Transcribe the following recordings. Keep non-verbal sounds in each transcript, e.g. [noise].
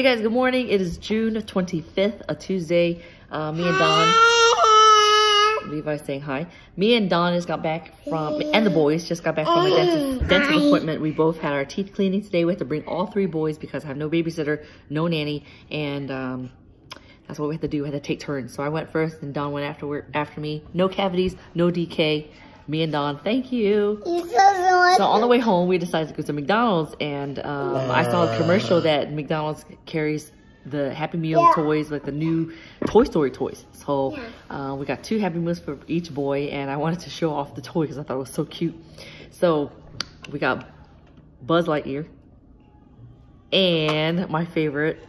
Hey guys, good morning. It is June 25th, a Tuesday. Uh, me and Don, Levi's saying hi. Me and Don just got back from, and the boys just got back from a dental, dentist appointment. We both had our teeth cleaning today. We had to bring all three boys because I have no babysitter, no nanny, and um, that's what we had to do. We had to take turns. So I went first and Don went after, after me. No cavities, no decay. Me and Don, thank you. So on the way home, we decided to go to McDonald's, and um, I saw a commercial that McDonald's carries the Happy Meal yeah. toys, like the new Toy Story toys. So uh, we got two Happy Meals for each boy, and I wanted to show off the toy because I thought it was so cute. So we got Buzz Lightyear, and my favorite,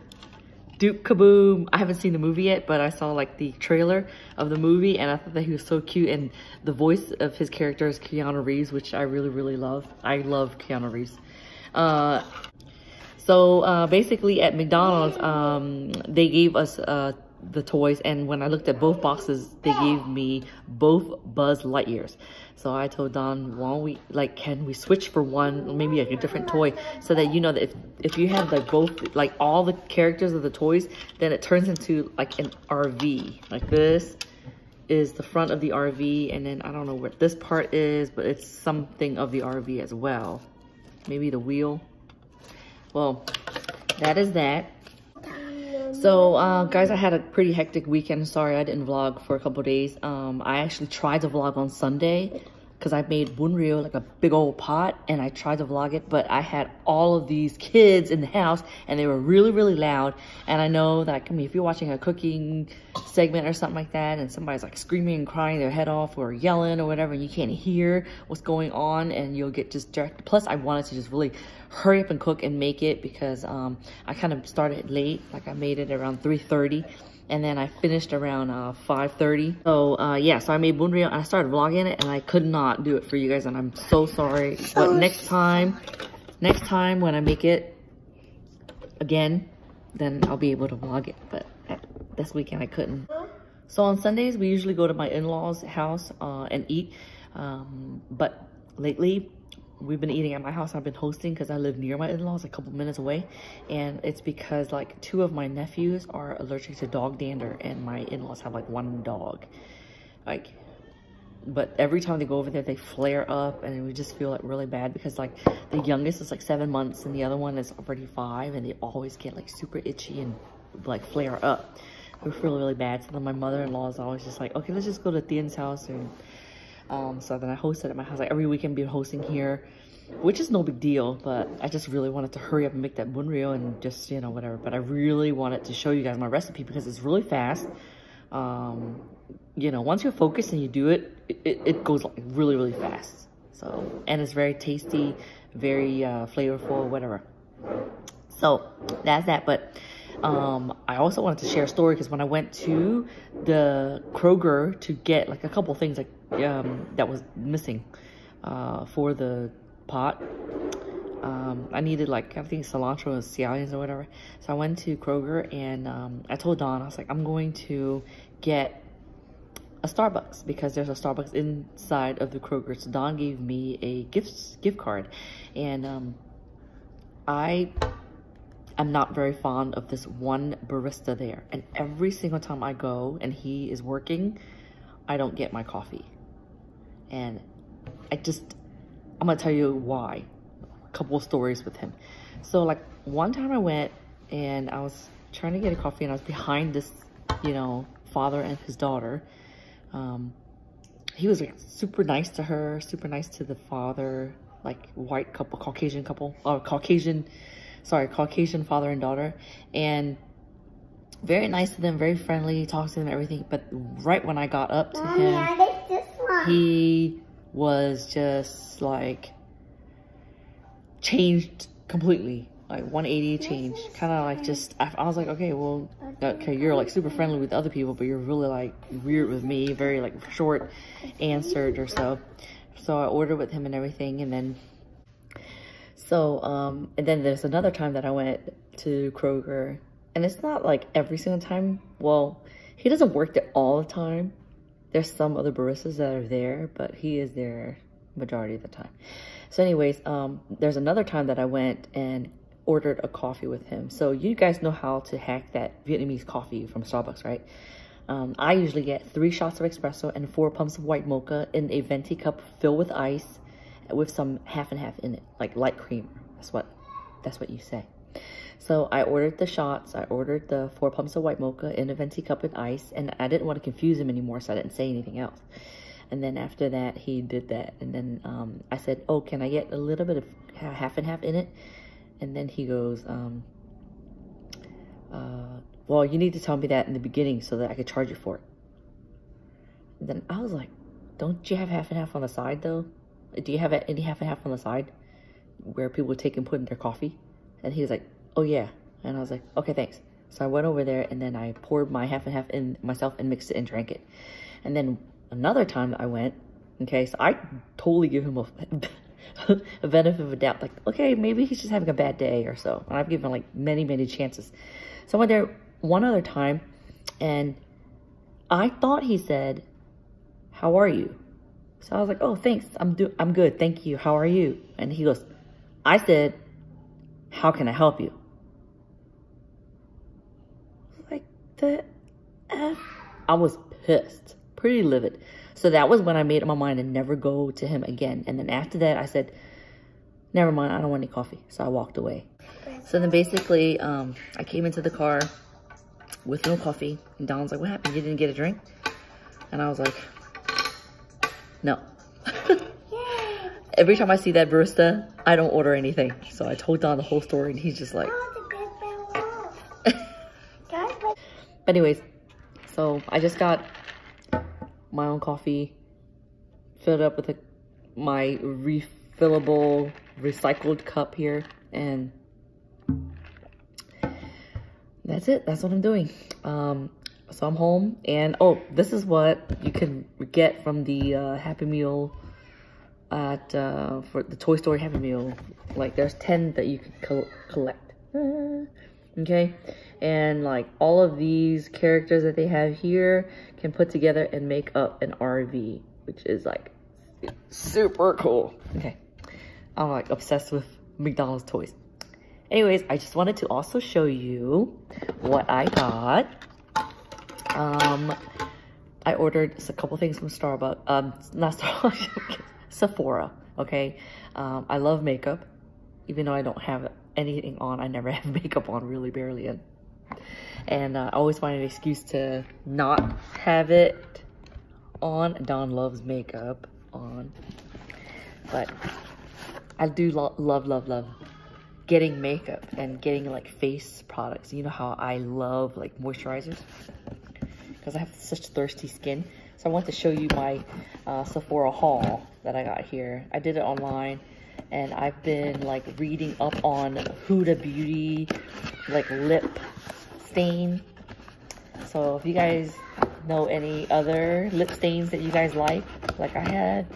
Duke Kaboom. I haven't seen the movie yet, but I saw like the trailer of the movie and I thought that he was so cute. And the voice of his character is Keanu Reeves, which I really, really love. I love Keanu Reeves. Uh, so uh, basically at McDonald's, um, they gave us uh, the toys and when I looked at both boxes, they gave me both Buzz Lightyears. So I told Don, why don't we, like, can we switch for one, maybe like a different toy, so that you know that if, if you have like both, like all the characters of the toys, then it turns into like an RV. Like this is the front of the RV, and then I don't know what this part is, but it's something of the RV as well. Maybe the wheel. Well, that is that. So, uh, guys, I had a pretty hectic weekend. Sorry I didn't vlog for a couple days. Um, I actually tried to vlog on Sunday because I made bún riêu, like a big old pot, and I tried to vlog it, but I had all of these kids in the house, and they were really, really loud. And I know that, I mean, if you're watching a cooking segment or something like that, and somebody's like screaming and crying their head off or yelling or whatever, and you can't hear what's going on, and you'll get just distracted. Plus, I wanted to just really hurry up and cook and make it because um, I kind of started late, like I made it around 3.30 and then I finished around uh, 5.30. So uh, yeah, so I made bún riêu and I started vlogging it and I could not do it for you guys and I'm so sorry. But next time, next time when I make it again, then I'll be able to vlog it. But this weekend I couldn't. So on Sundays, we usually go to my in-laws house uh, and eat. Um, but lately, we've been eating at my house. I've been hosting because I live near my in-laws, a couple minutes away. And it's because like two of my nephews are allergic to dog dander and my in-laws have like one dog. Like, but every time they go over there, they flare up and we just feel like really bad because like the youngest is like seven months and the other one is already five and they always get like super itchy and like flare up. We feel really bad. So then my mother-in-law is always just like, okay, let's just go to Tien's house and um, so then I hosted at my house. Like every weekend, be hosting here, which is no big deal. But I just really wanted to hurry up and make that bún riêu and just, you know, whatever. But I really wanted to show you guys my recipe because it's really fast. Um, you know, once you're focused and you do it, it, it goes like really, really fast. So, and it's very tasty, very uh, flavorful, whatever. So that's that. But um, I also wanted to share a story because when I went to the Kroger to get like a couple things like um, that was missing uh, for the pot. Um, I needed like, I think cilantro and scallions or whatever. So I went to Kroger and um, I told Don, I was like, I'm going to get a Starbucks because there's a Starbucks inside of the Kroger. So Don gave me a gift, gift card and um, I am not very fond of this one barista there. And every single time I go and he is working, I don't get my coffee. And I just, I'm gonna tell you why. A couple of stories with him. So like one time I went and I was trying to get a coffee and I was behind this, you know, father and his daughter. Um, he was like super nice to her, super nice to the father, like white couple, Caucasian couple, or Caucasian, sorry, Caucasian father and daughter. And very nice to them, very friendly, talks to them, everything. But right when I got up to him, he was just like changed completely. Like 180 change kind of like just I, was like okay well okay you're like super friendly with other people but you're really like weird with me very like short answered or so. So i ordered with him and everything and then so um and then there's another time that i went to kroger and it's not like every single time well he doesn't work there all the time there's some other baristas that are there, but he is there majority of the time. So anyways, um, there's another time that I went and ordered a coffee with him. So you guys know how to hack that Vietnamese coffee from Starbucks, right? Um, I usually get three shots of espresso and four pumps of white mocha in a venti cup filled with ice with some half and half in it, like light cream. That's what, that's what you say. So I ordered the shots. I ordered the four pumps of white mocha in a venti cup with ice, and I didn't want to confuse him anymore, so I didn't say anything else. And then after that, he did that. And then um, I said, oh, can I get a little bit of half and half in it? And then he goes, um, uh, well, you need to tell me that in the beginning so that I could charge you for it. And then I was like, don't you have half and half on the side though? Do you have any half and half on the side where people take and put in their coffee? And he was like, oh yeah. And I was like, okay, thanks. So I went over there and then I poured my half and half in myself and mixed it and drank it. And then another time I went, okay, so I totally give him a, [laughs] a benefit of a doubt. Like, okay, maybe he's just having a bad day or so. And I've given like many, many chances. So I went there one other time and I thought he said, how are you? So I was like, oh, thanks. I'm do I'm good. Thank you. How are you? And he goes, I said, how can I help you? Like the F. I was pissed, pretty livid. So that was when I made up my mind to never go to him again. And then after that, I said, never mind, I don't want any coffee. So I walked away. So then basically, um, I came into the car with no coffee. And Don's like, what happened? You didn't get a drink? And I was like, no. Every time I see that barista, I don't order anything. So I told Don the whole story and he's just like... [laughs] anyways, so I just got my own coffee, filled up with a, my refillable recycled cup here, and that's it. That's what I'm doing. Um, so I'm home, and oh, this is what you can get from the uh, Happy Meal at uh, for the Toy Story Happy Meal. Like there's 10 that you can co collect. okay, and like all of these characters that they have here can put together and make up an RV, which is like super cool. Okay, I'm like obsessed with McDonald's toys. Anyways, I just wanted to also show you what I got. Um, I ordered a couple things from Starbucks. Um, not [laughs] Starbucks, Sephora. Okay. Um, I love makeup, even though I don't have anything on. I never [laughs] have makeup on, really, barely. And, and uh, I always find an excuse to not have it on. Don loves makeup on, but I do lo love, love, love getting makeup and getting like face products. You know how I love like moisturizers because I have such thirsty skin. So I want to show you my uh, Sephora haul that I got here. I did it online and I've been like reading up on Huda Beauty like lip stain. So if you guys know any other lip stains that you guys like, like I had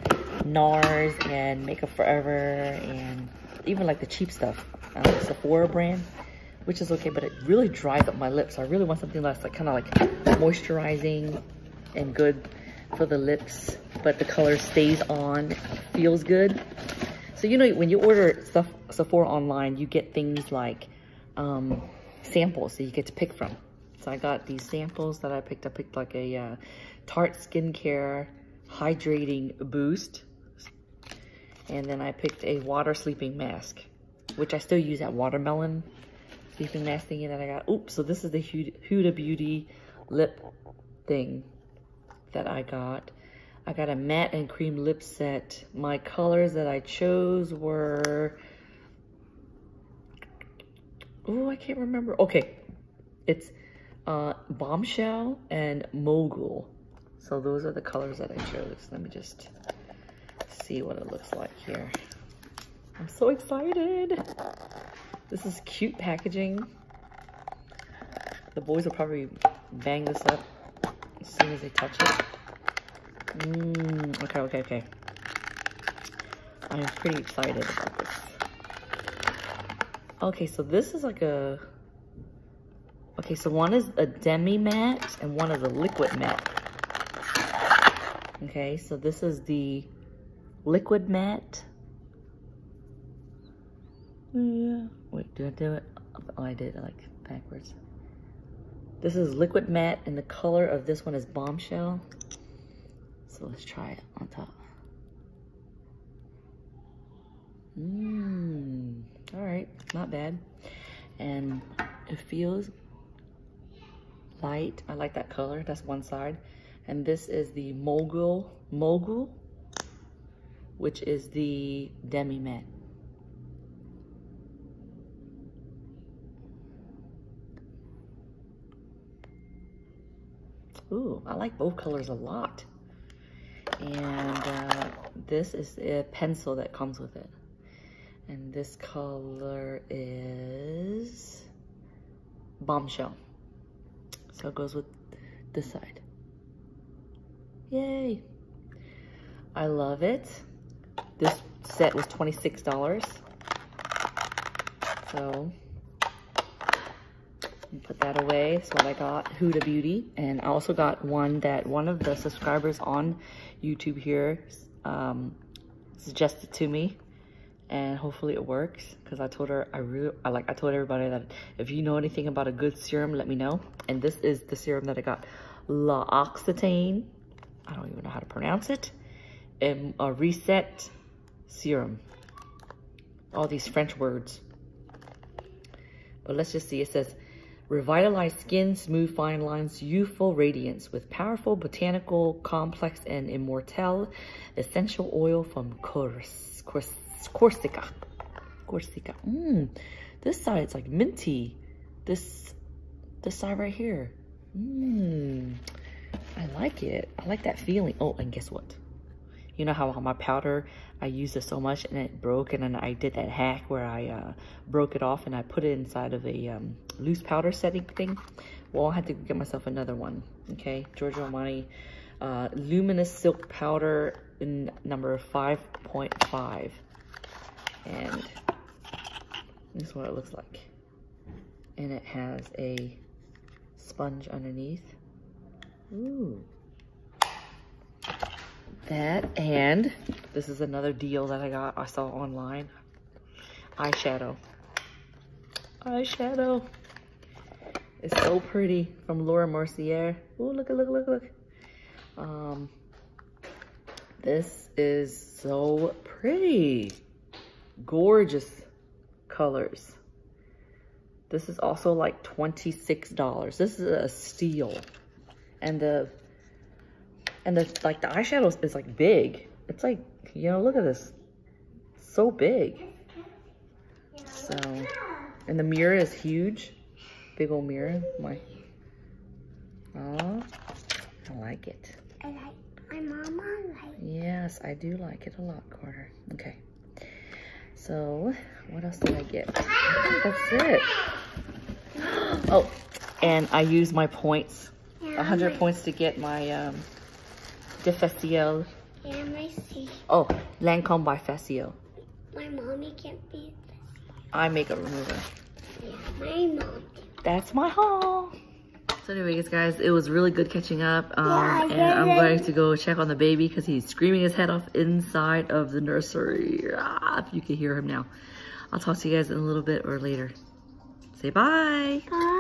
NARS and Makeup Forever and even like the cheap stuff um, Sephora brand, which is okay, but it really dries up my lips. So I really want something that's like kind of like moisturizing and good for the lips, but the color stays on, feels good. So, you know, when you order stuff Sephora online, you get things like um, samples that you get to pick from. So I got these samples that I picked. I picked like a uh, Tarte Skincare Hydrating Boost. And then I picked a water sleeping mask which I still use at watermelon sleeping mask thingy that I got. Oops, so this is the Huda Beauty lip thing that I got. I got a matte and cream lip set. My colors that I chose were... Oh, I can't remember. Okay, it's uh, Bombshell and Mogul. So those are the colors that I chose. Let me just see what it looks like here. I'm so excited. This is cute packaging. The boys will probably bang this up as soon as they touch it. Mmm, okay, okay, okay. I'm pretty excited about this. Okay, so this is like a... Okay, so one is a demi matte and one is a liquid matte. Okay, so this is the liquid matte Wait, do I do it? Oh, I did like backwards. This is liquid matte and the color of this one is bombshell. So let's try it on top. Mmm, all right, not bad. And it feels light. I like that color, that's one side. And this is the Mogul, Mogul, which is the Demi Matte. Ooh, I like both colors a lot. And uh, this is a pencil that comes with it. And this color is Bombshell. So it goes with this side. Yay. I love it. This set was $26. So put that away. So I got, Huda Beauty. And I also got one that one of the subscribers on YouTube here um, suggested to me. And hopefully it works because I told her, I really, I like, I told everybody that if you know anything about a good serum, let me know. And this is the serum that I got. L'Occitane. I don't even know how to pronounce it. And a reset serum. All these French words. But let's just see. It says, Revitalize skin, smooth fine lines, youthful radiance with powerful botanical complex and immortelle essential oil from Cors, Cors, Corsica. Corsica. Mmm. This side's like minty. This, this side right here. Mmm. I like it. I like that feeling. Oh, and guess what? You know how my powder, I used it so much and it broke and then I did that hack where I uh, broke it off and I put it inside of a um, loose powder setting thing? Well, I had to get myself another one, okay? Giorgio Armani uh, Luminous Silk Powder in number 5.5. And this is what it looks like. And it has a sponge underneath. Ooh that and this is another deal that I got I saw online. Eyeshadow. Eyeshadow. It's so pretty from Laura Mercier. Oh look look look look. Um this is so pretty. Gorgeous colors. This is also like $26 this is a steal. And the and the like the eyeshadow is like big. It's like, you know, look at this. So big. So, and the mirror is huge. Big old mirror. My, oh, I like it. I like, my mama like Yes, I do like it a lot, Carter. Okay. So, what else did I get? I that's it. [gasps] Oh, and I use my points. Yeah, 100 points to get my um, de my see. Oh, Lancome Bi-Facil. My mommy can't be this. eye makeup remover. Yeah, my mom. That's my haul. So anyways, guys, it was really good catching up. Um, Yeah, and I'm going to go check on the baby because he's screaming his head off inside of the nursery. Ah, if you can hear him now. I'll talk to you guys in a little bit or later. Say bye. Bye.